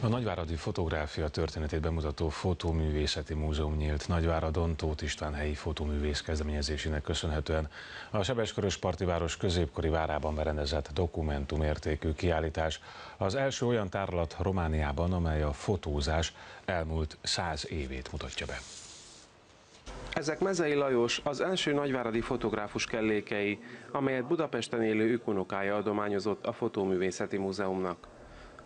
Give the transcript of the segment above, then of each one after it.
A Nagyváradi Fotográfia történetét bemutató Fotóművészeti Múzeum nyílt Nagyváradon Tóth István helyi fotóművész kezdeményezésének köszönhetően. A Sebeskörös Partiváros középkori várában berendezett dokumentumértékű kiállítás az első olyan tárlat Romániában, amely a fotózás elmúlt száz évét mutatja be. Ezek Mezei Lajos, az első nagyváradi fotográfus kellékei, amelyet Budapesten élő ükunokája adományozott a Fotóművészeti Múzeumnak.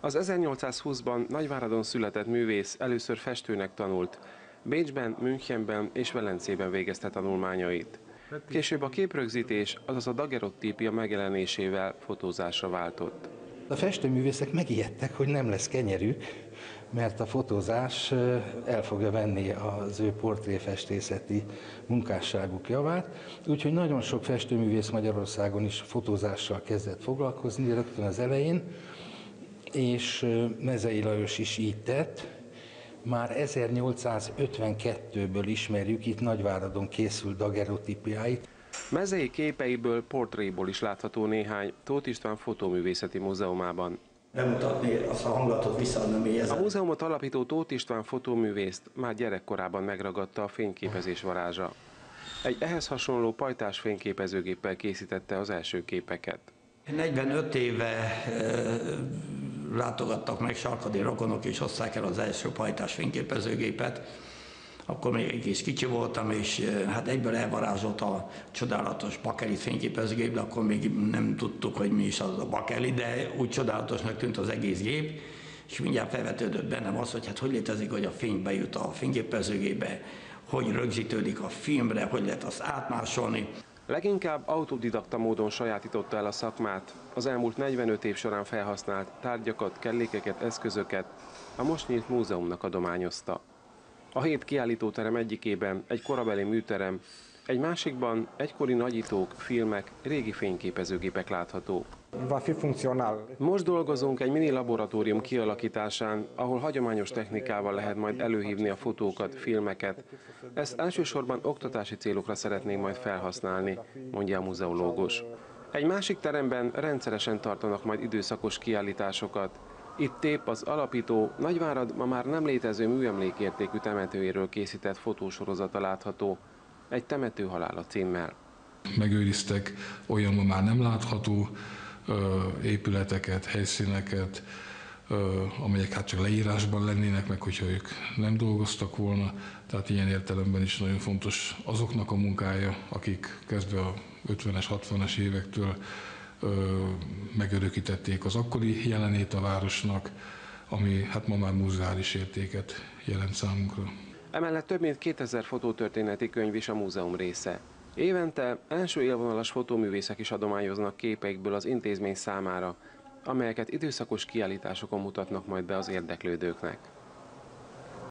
Az 1820-ban Nagyváradon született művész először festőnek tanult. Bécsben, Münchenben és Velencében végezte tanulmányait. Később a képrögzítés, azaz a dagerottípia megjelenésével fotózásra váltott. A festőművészek megijedtek, hogy nem lesz kenyerük, mert a fotózás el fogja venni az ő portréfestészeti munkásságuk javát. Úgyhogy nagyon sok festőművész Magyarországon is fotózással kezdett foglalkozni rögtön az elején, és Mezei Lajos is így tett. Már 1852-ből ismerjük, itt Nagyváradon készült dagerotípiáit. Mezei képeiből, portréból is látható néhány Tóth István Fotóművészeti Múzeumában. Bemutatni azt a hangulatot visszaadni A múzeumot alapító Tóth István fotóművészt már gyerekkorában megragadta a fényképezés varázsa. Egy ehhez hasonló pajtás fényképezőgéppel készítette az első képeket. 45 éve látogattak meg sarkadi rokonok, és hozták el az első pajtás fényképezőgépet. Akkor még egész kicsi voltam, és hát egyből elvarázsolt a csodálatos bakelit fényképezőgép, de akkor még nem tudtuk, hogy mi is az a bakelit, de úgy csodálatosnak tűnt az egész gép, és mindjárt felvetődött bennem az, hogy hát hogy létezik, hogy a fény bejut a fényképezőgépbe, hogy rögzítődik a filmre, hogy lehet azt átmásolni. Leginkább autodidakta módon sajátította el a szakmát, az elmúlt 45 év során felhasznált tárgyakat, kellékeket, eszközöket a most nyílt múzeumnak adományozta. A hét kiállítóterem egyikében egy korabeli műterem, egy másikban egykori nagyítók, filmek, régi fényképezőgépek látható. Va fi funcțional. Most dolgozunk egy mini laboratórium kialakításán, ahol hagyományos technikával lehet majd előhívni a fotókat, filmeket. Ezt elsősorban oktatási célokra szeretnénk majd felhasználni, mondja a muzeológus. Egy másik teremben rendszeresen tartanak majd időszakos kiállításokat. Itt tép az alapító Nagyvárad ma már nem létező műemlékértékű temetőjéről készített fotósorozata látható, egy temető halála címmel. Megőriztek olyan ma már nem látható épületeket, helyszíneket, amelyek hát csak leírásban lennének, meg hogyha ők nem dolgoztak volna. Tehát ilyen értelemben is nagyon fontos azoknak a munkája, akik kezdve a 50-es, 60-as évektől megörökítették az akkori jelenét a városnak, ami hát ma már muzeális értéket jelent számunkra. Emellett több mint 2000 fotótörténeti könyv is a múzeum része. Évente első élvonalas fotóművészek is adományoznak képeikből az intézmény számára, amelyeket időszakos kiállításokon mutatnak majd be az érdeklődőknek.